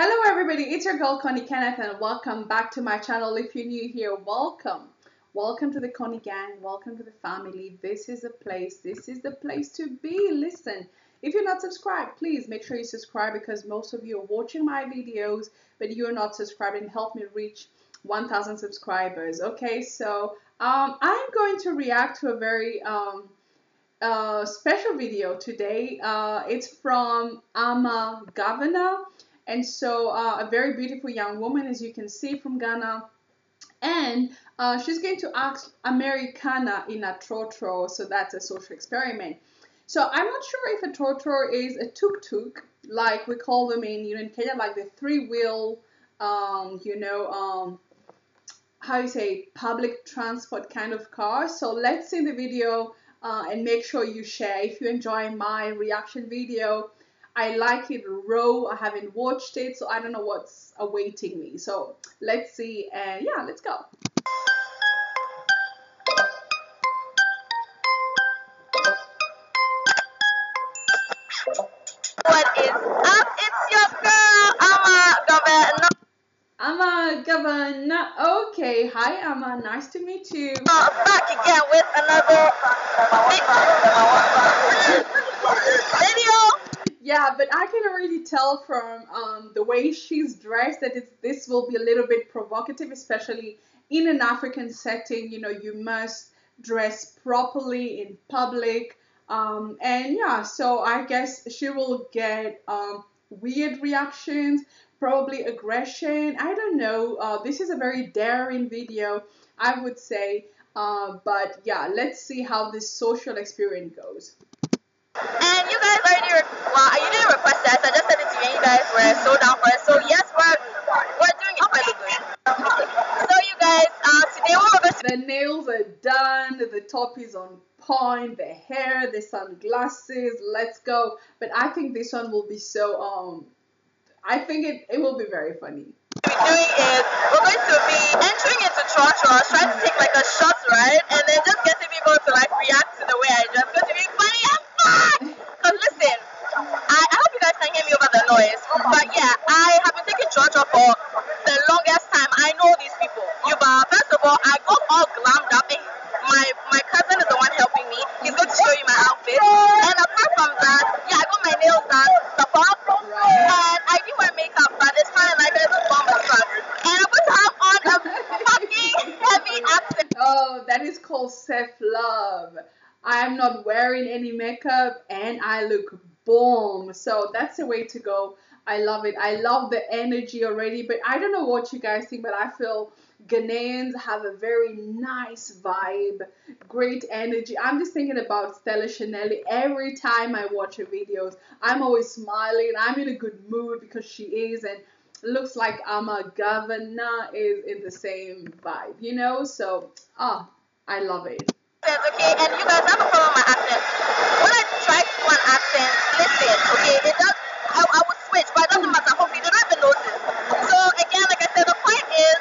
Hello everybody, it's your girl Connie Kenneth and welcome back to my channel. If you're new here, welcome. Welcome to the Connie gang, welcome to the family. This is the place, this is the place to be. Listen, if you're not subscribed, please make sure you subscribe because most of you are watching my videos, but you're not subscribed and help me reach 1000 subscribers. Okay, so um, I'm going to react to a very um, uh, special video today. Uh, it's from Ama Governor and so uh, a very beautiful young woman, as you can see from Ghana. And uh, she's going to ask Americana in a trotro, so that's a social experiment. So I'm not sure if a trotro is a tuk-tuk, like we call them in, you know, in Kenya, like the three-wheel, um, you know, um, how you say, public transport kind of car. So let's see the video uh, and make sure you share. If you enjoy my reaction video, I like it raw. I haven't watched it, so I don't know what's awaiting me. So let's see, and yeah, let's go. What is up? It's your girl, Ama Governor. Ama Governor. Okay, hi Ama. Nice to meet you. Oh, back again with another video. Yeah, but I can already tell from um, the way she's dressed that this will be a little bit provocative, especially in an African setting. You know, you must dress properly in public. Um, and yeah, so I guess she will get um, weird reactions, probably aggression. I don't know. Uh, this is a very daring video, I would say. Uh, but yeah, let's see how this social experience goes. And you guys already, re- well, you didn't request that. I just said it to you, and you guys were so down for it. So yes, we're we're doing the good. So you guys, uh, today we're going to The nails are done. The top is on point. The hair, the sunglasses. Let's go. But I think this one will be so. Um, I think it it will be very funny. be doing is we're going to be entering into church or trying to take like a shot, right? And then just getting people to like react to the way I dress. It's going to be funny as fuck. Cause listen, I, I hear me over the noise. But yeah, I have been taking church for the longest time. I know these people. You but first of all, I go all glammed up. Eh, My my cousin is the one helping me. He's going to show you my outfit. And apart from that, yeah, I got my nails done, the pop, and I didn't wear makeup, but it's kind of like a bomber truck. And I'm going to have on a fucking heavy accent. Oh, that is called self love. I am not wearing any makeup and I look bomb. So that's the way to go. I love it. I love the energy already. But I don't know what you guys think, but I feel Ghanaians have a very nice vibe, great energy. I'm just thinking about Stella Chanelli. Every time I watch her videos, I'm always smiling. I'm in a good mood because she is. And looks like Ama Governor is in the same vibe, you know? So, ah, I love it. Okay, and you guys have a problem with my accent. When I try to do an accent, listen, okay, it does. I, I would switch, but it doesn't matter. Hopefully, they don't even notice. So again, like I said, the point is.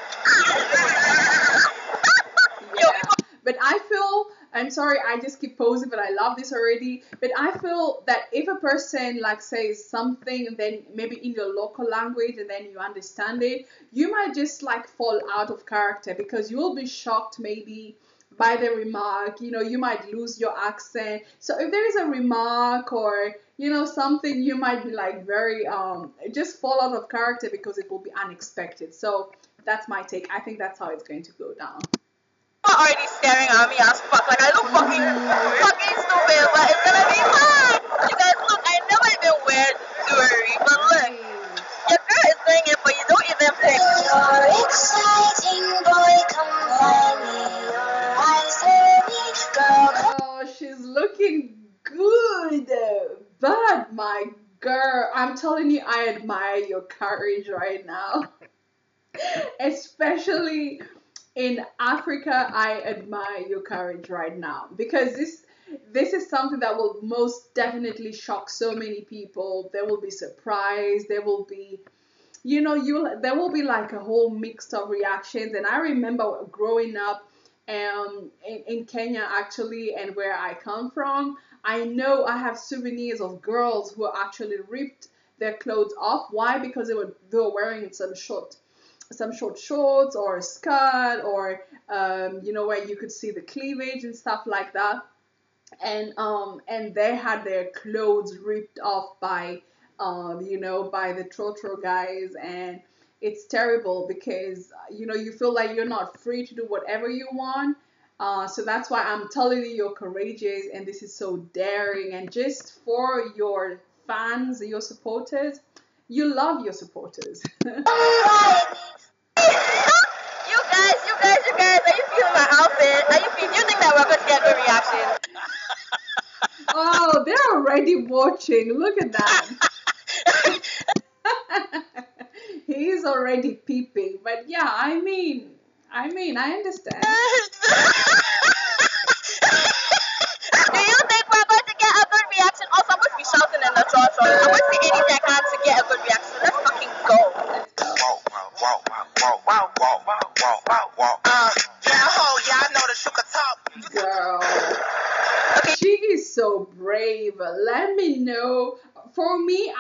Yo, Yeah. But I feel, I'm sorry, I just keep posing, but I love this already. But I feel that if a person like says something, and then maybe in your local language, and then you understand it, you might just like fall out of character because you will be shocked maybe by the remark. You know, you might lose your accent. So if there is a remark or you know something, you might be like very um just fall out of character because it will be unexpected. So that's my take. I think that's how it's going to go down. Are already staring at me as fuck. Like I look fucking, fucking stupid, but it's gonna be fine. You guys, look, I never even wear jewelry, but look, your girl is doing it, but you don't even pick. You're exciting, boy, come find me. I say, girl, Oh, she's looking good. But my girl, I'm telling you, I admire your courage right now. Especially in Africa, I admire your courage right now because this this is something that will most definitely shock so many people. They will be surprised. There will be you know you there will be like a whole mix of reactions and i remember growing up um in, in kenya actually and where i come from i know i have souvenirs of girls who actually ripped their clothes off. Why? Because they were they were wearing some short some short shorts or a skirt or um, you know where you could see the cleavage and stuff like that. And um and they had their clothes ripped off by um you know by the trotro guys. And it's terrible because you know you feel like you're not free to do whatever you want. Uh, so that's why I'm telling you you're courageous and this is so daring. And just for your fans your supporters you love your supporters you guys, you guys, you guys, are you feeling my outfit? Are you? Do you think that we're going to get a good reaction? oh they're already watching look at that he's already peeping but yeah I mean I mean I understand Do you think we're going to get a good reaction? Also, I'm going to be shouting in the church.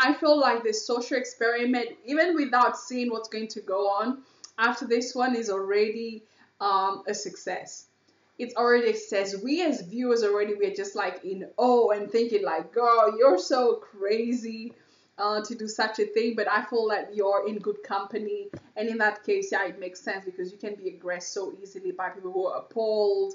I feel like this social experiment, even without seeing what's going to go on after this one, is already um, a success. It's already success. We as viewers already we're just like in awe and thinking like, girl, you're so crazy uh, to do such a thing. But I feel like you're in good company, and in that case, yeah, it makes sense because you can be aggressed so easily by people who are appalled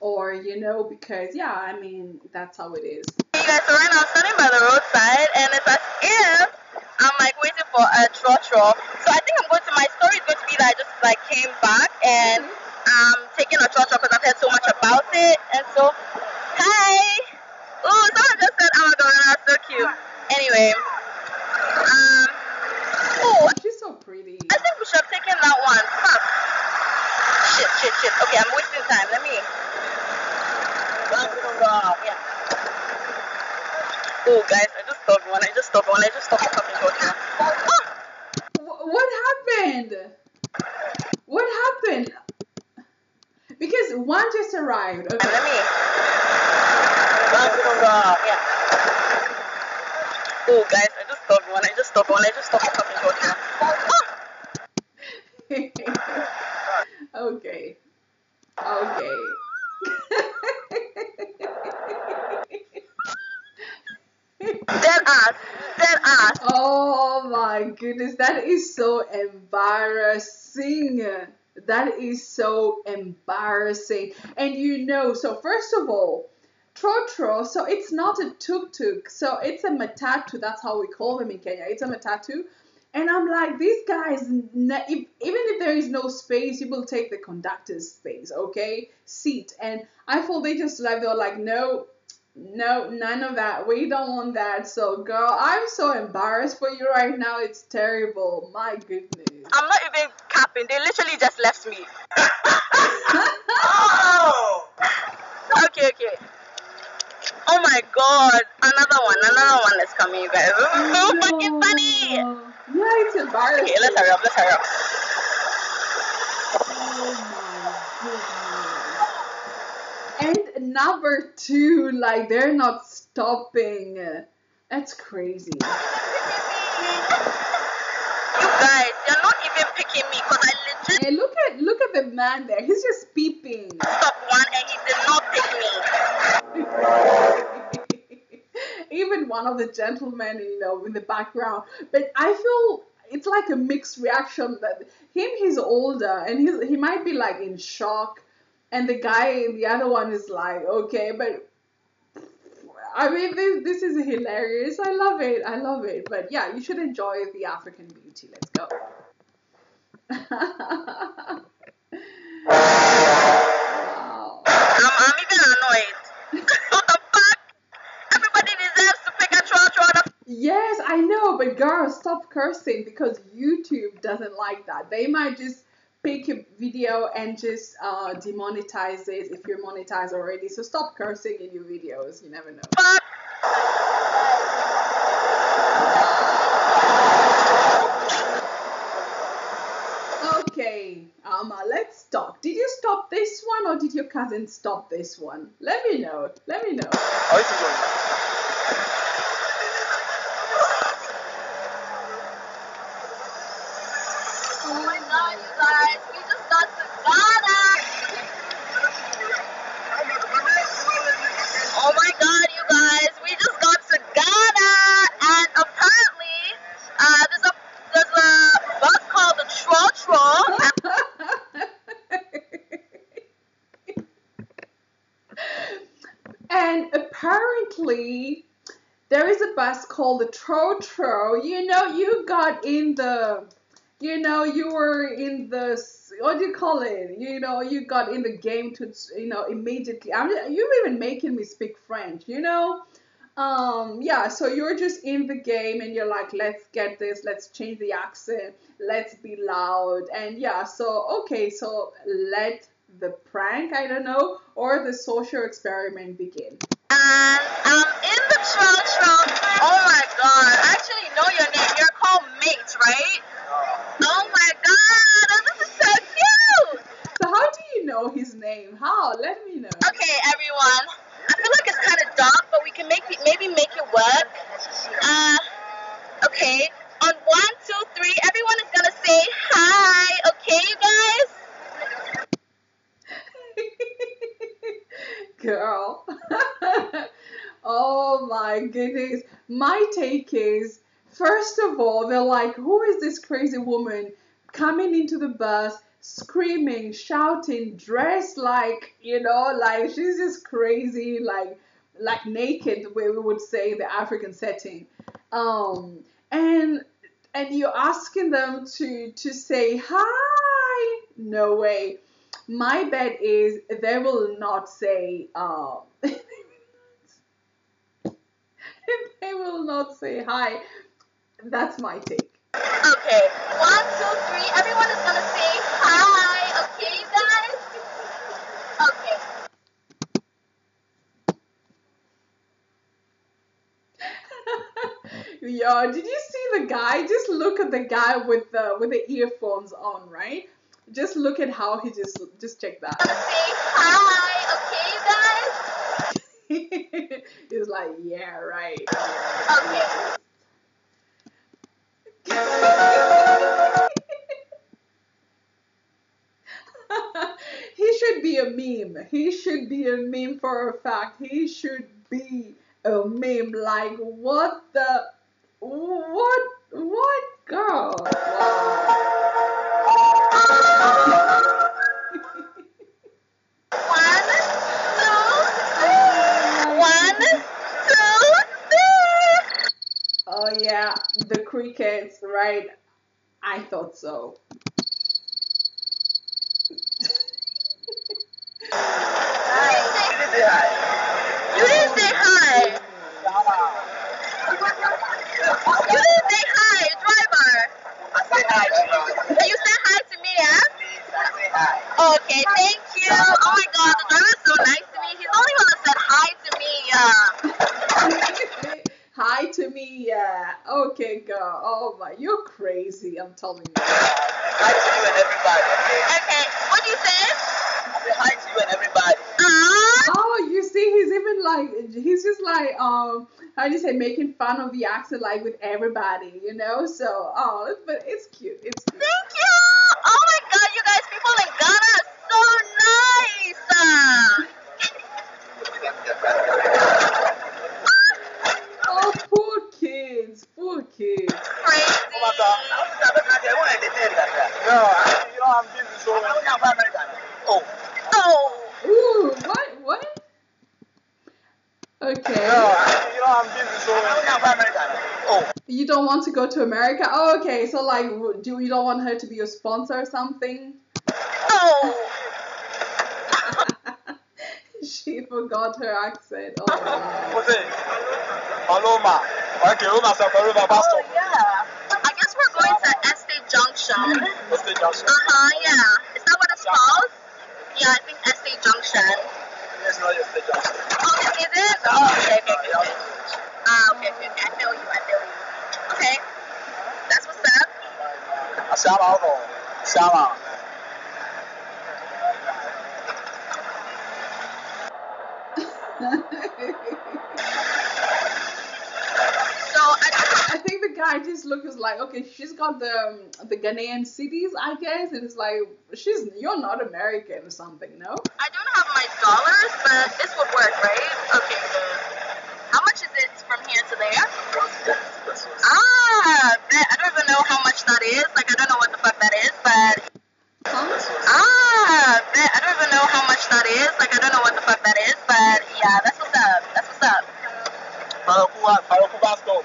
or you know because yeah i mean that's how it is You guys, so right now I'm standing by the roadside, and it's as if I'm like waiting for a trotro. So I think I'm going to. My story is going to be that I just like came back and I'm taking a trotro because I've heard so much about it. And so, hi. Oh, someone just said, "Oh my god, that's so cute." Anyway, um, oh, she's so pretty I think we should have taken that one. Fuck. Shit, shit, shit. Okay, I'm wasting time. Let me. Yeah. Oh, guys, I just stopped one. I just stopped one. I just stopped fucking trotro. Ah! What happened what happened because one just arrived okay Let me. Yeah. Oh, guys, I just stopped one. I just stopped one. I just stopped a fucking trotro. Ah! okay. Okay. Dead ass. Oh my goodness, that is so embarrassing. That is so embarrassing. And you know, so first of all, Trotro, so it's not a tuk-tuk, so it's a matatu. That's how we call them in Kenya. It's a matatu. And I'm like, these guys, if, even if there is no space, you will take the conductor's space, okay? Seat. And I thought they just like, they were like, no, no, none of that. We don't want that. So, girl, I'm so embarrassed for you right now. It's terrible. My goodness. I'm not even capping. They literally just left me. Oh! Okay, okay. Oh my god. Another one. Another one is coming, you guys. This is so fucking funny. Yeah, it's embarrassing. Okay, let's hurry up. Let's hurry up. Oh my goodness. Number two, like they're not stopping. That's crazy. You guys, you're not even picking me because I legit Hey, look at look at the man there. He's just peeping. stopped one and he did not pick me. Even one of the gentlemen, you know, in the background. But I feel it's like a mixed reaction. That him, he's older and he's he might be like in shock, and the guy, in the other one, is like okay, but. I mean, this, this is hilarious. I love it. I love it. But yeah, you should enjoy the African beauty. Let's go. wow. I'm, I'm even annoyed. what the fuck? Everybody deserves to pick a trotro on a Yes, I know, but girls, stop cursing because YouTube doesn't like that. They might just pick a video and just uh, demonetize it if you're monetized already. So stop cursing in your videos. You never know. fuck. Okay, Ama, let's stop. Did you stop this one or did your cousin stop this one? Let me know. Let me know. Oh, this is going god, you guys, we just got to Ghana. Oh my god, you guys, we just got to Ghana, and apparently, uh, there's a there's a bus called the Tro Tro. and apparently bus called the Trotro. You know, you got in the, you know, you were in the, what do you call it? You know, you got in the game to, you know, immediately. I'm, you're even making me speak French, you know? Um, yeah, so you're just in the game and you're like, let's get this, let's change the accent, let's be loud. And yeah, so, okay, so let the prank, I don't know, or the social experiment begin. And um, god, I actually know your name. You're called Mate, right? Oh my god, this is so cute. So how do you know his name? How? Let me know. Okay, everyone. I feel like it's kind of dark, but we can make it, maybe make it work. Uh, okay. On one, two, three, everyone is gonna say hi. Okay, you guys. Girl. oh my goodness. My take is first of all, they're like, who is this crazy woman coming into the bus, screaming, shouting, dressed like, you know, like she's just crazy, like like naked, the way we would say the African setting. Um and and you're asking them to to say hi. No way. My bet is they will not say um they will not say hi. That's my take. Okay. One, two, three. Everyone is gonna say hi. Okay, you guys. Okay. Yo, did you see the guy? Just look at the guy with the with the earphones on, right? Just look at how he just just check that. say hi. He's like, yeah, right. Okay. he should be a meme. He should be a meme for a fact. He should be a meme. Like what the what what girl? Wow. One, two, one, two, three. Oh yeah, the crickets, right? I thought so. You didn't say hi. You didn't say hi, driver. And you You said hi to me, yeah? Okay, thank you. Oh my god, the driver is so nice to me. He's the only one that said hi to me. Yeah. Hi to me, yeah. Okay, girl. Oh my, you're crazy. I'm telling you. Hi to you and everybody. Okay, what do you say? Say hi to you and everybody. Oh, you see, he's even like, he's just like, um, how do you say, making fun of the accent, like with everybody, you know? So, oh, but it's cute. It's cute. Thank you. Oh my god, you guys, people in Ghana are so nice. Uh, Oh, poor kids, poor kids. crazy. No, you know I'm busy, so Oh, Oh. Ooh, what, what? Okay. no, you know I'm busy, so Oh, You don't want to go to America? Oh, okay. So, like, do you don't want her to be your sponsor or something? Oh. she forgot her accent. Oh, my. what's it? Paloma. Okay, Roma, Saparova, Pastor. Oh, yeah. I guess we're going to Estate Junction. What's the junction? Uh huh, yeah. Is that what it's called? Yeah, I think Estate Junction. Yes, no, yes, the junction. Oh, is it? Oh, okay, okay, okay. okay. Ah, okay, okay, okay. I feel you, I feel you. Okay. That's what's up. Shout out. Shout out. so I, I think the guy just looks like, okay, she's got the the Ghanaian cedis, I guess, and it's like she's you're not American or something, no? I don't have my dollars, but this would work, right? Okay. Is. Like, I don't know what the fuck that is, but ah. I don't even know how much that is. Like, I don't know what the fuck that is, but yeah, that's what's up. That's what's up. Parakuwa, Parakuwa stop. Oh.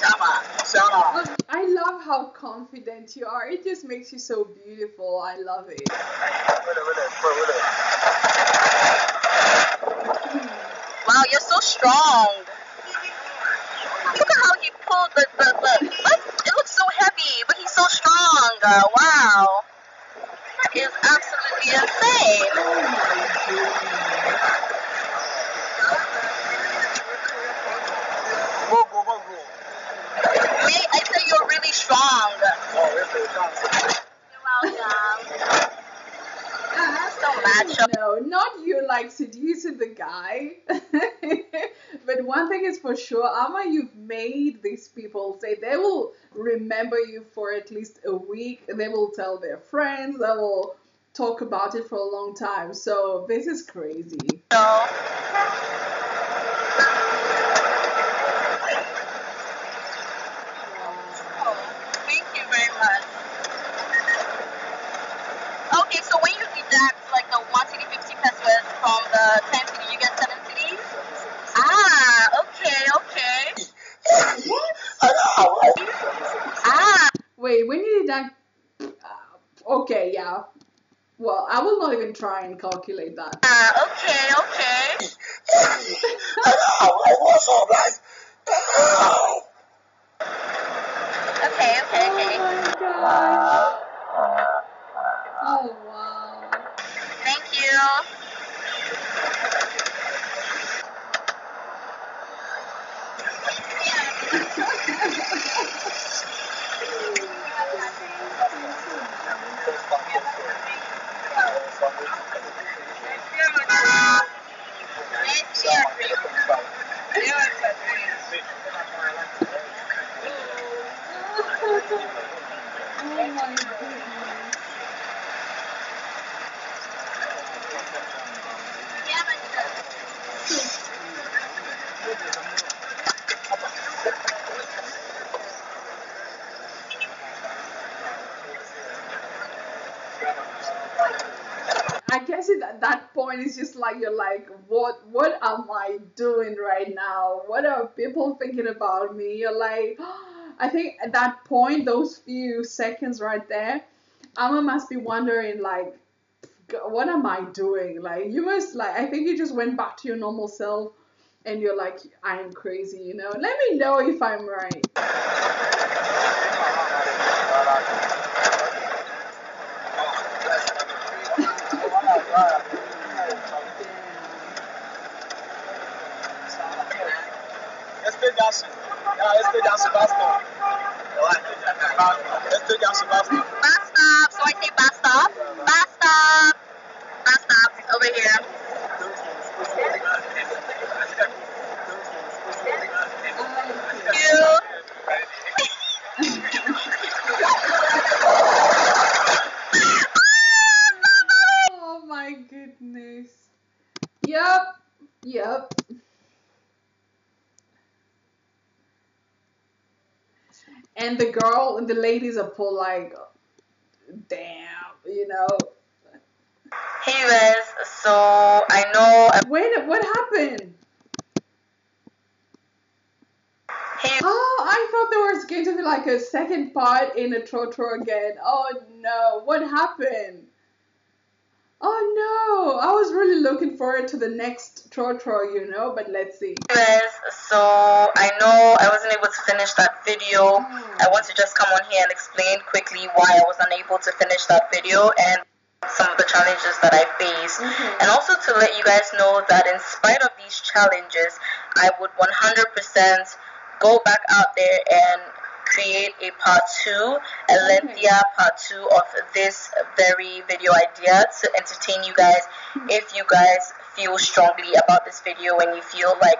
Shama, Shama. I love how confident you are. It just makes you so beautiful. I love it. Wait a minute, wait, wait a minute. Wow, you're so strong. Uh, wow. That is absolutely insane. Oh my goodness. Mogo, Mogo. Me, I say you're really strong. Oh, this is fast. You're welcome. So macho. No, not you like seducing the guy. but one thing is for sure, Ama, you've made these people say they will remember you for at least a week. They will tell their friends. They will talk about it for a long time. So this is crazy. So, oh, thank you very much. Okay, so when you deduct like the 1 cedi 50 pesos from the 10 cedi, you get 7 cedis? Ah, okay, okay. Ah, Wait, when you deduct. Uh, okay, yeah. Well, I will not even try and calculate that. ah, okay, okay. What's up, guys? Okay, okay, okay. Oh my gosh. Oh wow. Thank you. oh my goodness. I guess it, at that point you're like, what what am I doing right now? What are people thinking about me? You're like, I think at that point, those few seconds right there, Ama must be wondering like, what am I doing? Like you must like, I think you just went back to your normal self, and you're like, I am crazy, you know. Let me know if I'm right. Este dancing. Yeah, este dancing basta. Este dancing basta. Bus stop. So I say bus stop. Bus stop. Bus stop over here. Thank you. Oh my goodness. Yep. Yep. And the girl and the ladies are pull like, damn, you know. Hey guys, so I know. Wait, what happened? Hey, Oh, I thought there was going to be like a second part in a Trotro again. Oh no, what happened? Oh no, I was really looking forward to the next Trotro, you know, but let's see. guys, so I know I wasn't able to finish that video. I want to just come on here and explain quickly why I was unable to finish that video and some of the challenges that I faced. Mhm. And also to let you guys know that in spite of these challenges, I would 100% go back out there and create a part two, a lengthier part two of this very video idea to entertain you guys if you guys feel strongly about this video and you feel like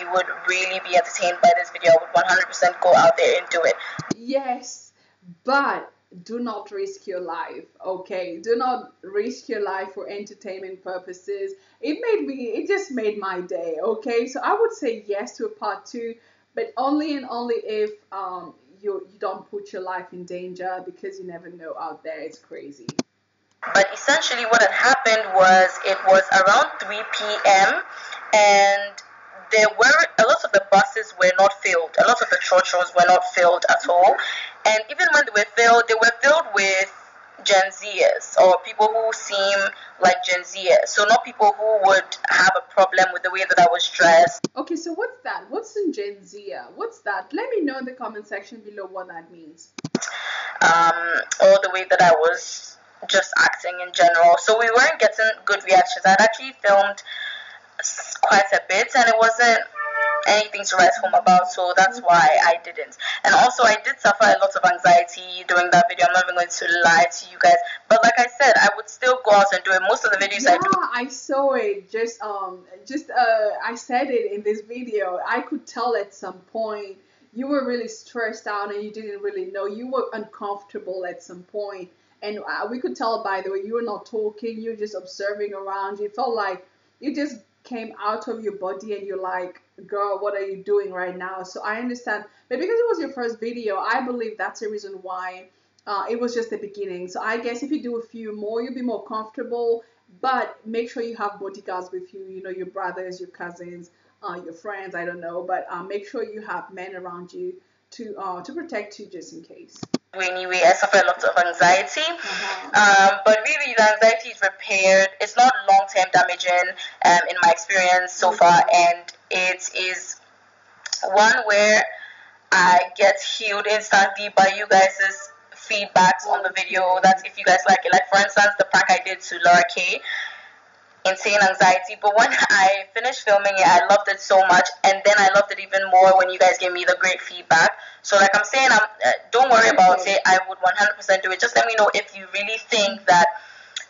you would really be entertained by this video, I would 100% go out there and do it. Yes, but do not risk your life, okay? Do not risk your life for entertainment purposes. It made me, it just made my day, okay? So I would say yes to a part two, but only and only if um, you, you don't put your life in danger because you never know out there. It's crazy. But essentially, what had happened was it was around 3 p.m. and there were a lot of the buses were not filled. A lot of the churches were not filled at all. And even when they were filled, they were filled with Gen Zers or people who seem like Gen Zers. So not people who would have a problem with the way that I was dressed. Okay, so what's that? What's in Gen Z? What's that? Let me know in the comment section below what that means. Um, or the way that I was just acting in general. So we weren't getting good reactions. I'd actually filmed quite a bit and it wasn't anything to write home about, so that's why I didn't. And also, I did suffer a lot of anxiety during that video. I'm not even going to lie to you guys, but like I said, I would still go out and do it. Most of the videos I Yeah, do, I saw it. Just um, just uh, I said it in this video. I could tell at some point you were really stressed out and you didn't really know. You were uncomfortable at some point, and uh, we could tell by the way you were not talking. You were just observing around. You felt like you just came out of your body and you're like, girl, what are you doing right now? So I understand, but because it was your first video, I believe that's the reason why. Uh, it was just the beginning. So I guess if you do a few more, you'll be more comfortable. But make sure you have bodyguards with you. You know, your brothers, your cousins, uh, your friends. I don't know, but uh, make sure you have men around you to uh, to protect you just in case. anyway, I suffer a lot of anxiety. Uh-huh. Um, but really, the anxiety is repaired. It's not long term damaging um, in my experience so far, and it is one where I get healed instantly by you guys' feedbacks on the video. That's if you guys like it, like for instance, the prank I did to Laura K. Insane anxiety, but when I finished filming it, I loved it so much, and then I loved it even more when you guys gave me the great feedback. So, like I'm saying, I'm, uh, don't worry about it. I would 100% do it. Just let me know if you really think that,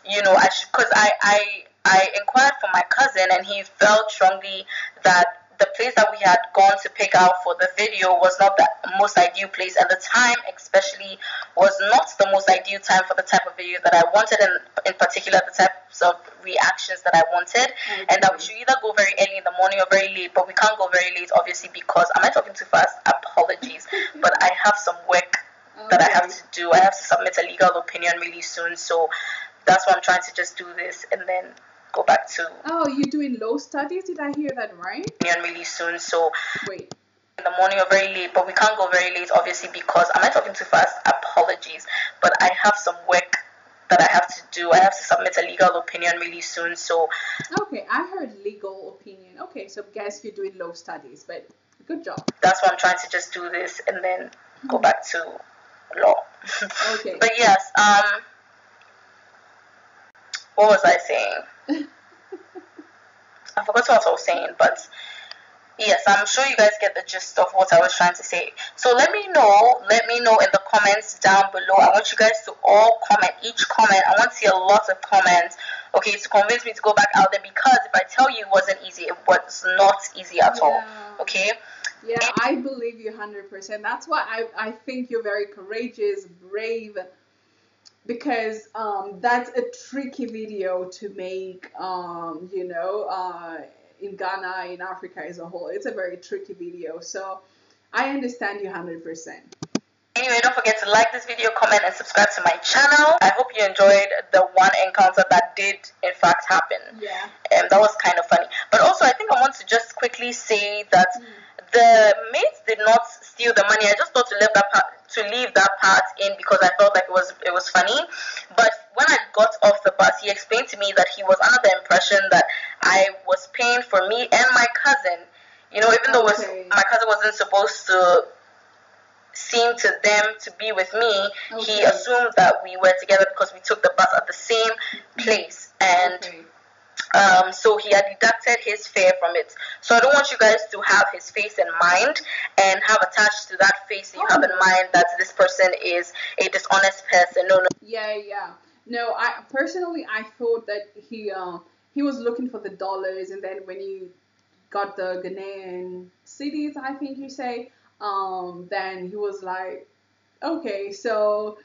you know, I should, because I, I, I inquired for my cousin, and he felt strongly that the place that we had gone to pick out for the video was not the most ideal place, and the time, especially, was not the most ideal time for the type of video that I wanted, and in particular, the types of reactions that I wanted, mm-hmm. and that we should either go very early in the morning or very late, but we can't go very late, obviously, because am I talking too fast? Apologies, but I have some work that I have to do. I have to submit a legal opinion really soon, so that's why I'm trying to just do this and then go back to Oh, you're doing low studies? Did I hear that right? opinion really soon. So Wait. in the morning or very late, but we can't go very late, obviously, because am I talking too fast? Apologies, but I have some work that I have to do. I have to submit a legal opinion really soon, so Okay, I heard legal opinion. Okay, so guess you're doing low studies, but good job. that's why I'm trying to just do this and then go back to law. Okay. but yes, um, what was I saying? I forgot what I was saying, but yes, I'm sure you guys get the gist of what I was trying to say. So let me know, let me know in the comments down below. I want you guys to all comment, each comment. I want to see a lot of comments, okay, to convince me to go back out there because if I tell you it wasn't easy, it was not easy at all, okay? Yeah, I believe you 100%. That's why I, I think you're very courageous, brave, because um, that's a tricky video to make, um, you know, uh, in Ghana, in Africa as a whole. It's a very tricky video. So I understand you 100%. Anyway, don't forget to like this video, comment, and subscribe to my channel. I hope you enjoyed the one encounter that did, in fact, happen. Yeah. Um, that was kind of funny. But also, I think I want to just quickly say that the mates did not steal the money. I just thought to leave that part to leave that part in because I felt like it was it was funny. But when I got off the bus, he explained to me that he was under the impression that I was paying for me and my cousin. You know, even though it was, Okay. my cousin wasn't supposed to seem to them to be with me, he assumed that we were together because we took the bus at the same place and Okay. Um, so he had deducted his fare from it. So I don't want you guys to have his face in mind and have attached to that face that you have in mind that this person is a dishonest person. No, no. Yeah, yeah. No, I personally I thought that he uh, he was looking for the dollars, and then when he got the Ghanaian cedis, I think you say, um, then he was like, okay, so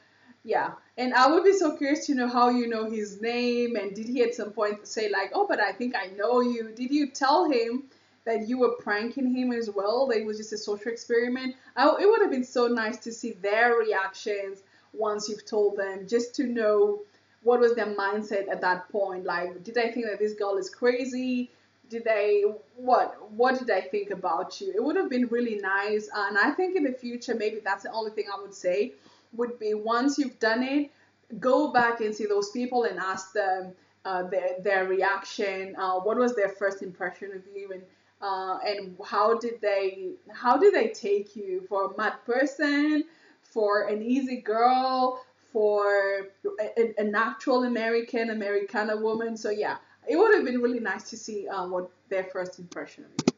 yeah. And I would be so curious to know how you know his name and did he at some point say like, oh, but I think I know you. Did you tell him that you were pranking him as well? That it was just a social experiment? I, it would have been so nice to see their reactions once you've told them, just to know what was their mindset at that point. Like, did I think that this girl is crazy? Did they what? What did I think about you? It would have been really nice, and I think in the future maybe that's the only thing I would say would be once you've done it, go back and see those people and ask them uh, their their reaction. Uh, what was their first impression of you, and uh, and how did they how did they take you for a mad person, for an easy girl, for a, an actual American Americana woman? So yeah, it would have been really nice to see um, what their first impression of you.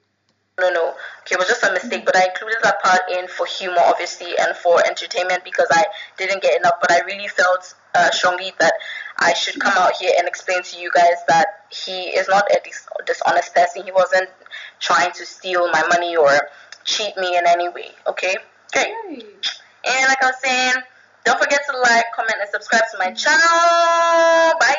No, no. Okay, it was just a mistake, but I included that part in for humor, obviously, and for entertainment because I didn't get enough. But I really felt uh, strongly that I should come out here and explain to you guys that he is not a dis- dishonest person. He wasn't trying to steal my money or cheat me in any way. Okay, great. And like I was saying, don't forget to like, comment, and subscribe to my channel. Bye.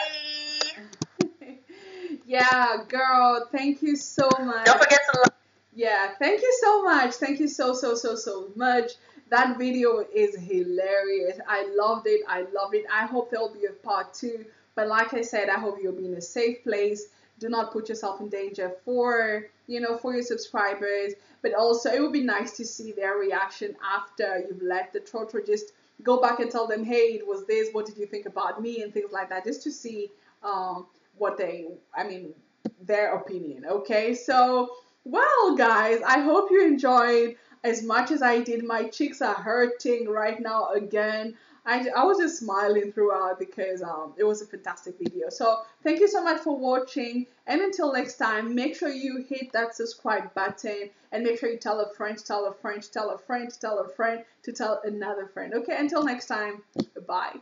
yeah, girl. Thank you so much. Don't forget to like. Yeah, thank you so much. Thank you so, so, so, so much. That video is hilarious. I loved it. I loved it. I hope there'll be a part two. But like I said, I hope you'll be in a safe place. Do not put yourself in danger for, you know, for your subscribers. But also, it would be nice to see their reaction after you've left the trotro. Just go back and tell them, hey, it was this. What did you think about me? And things like that. Just to see um, what they, I mean, their opinion. Okay, so well, guys, I hope you enjoyed as much as I did. My cheeks are hurting right now again. I, I was just smiling throughout because um, it was a fantastic video. So thank you so much for watching. And until next time, make sure you hit that subscribe button and make sure you tell a friend, tell a friend, tell a friend, tell a friend to tell another friend. Okay, until next time, bye.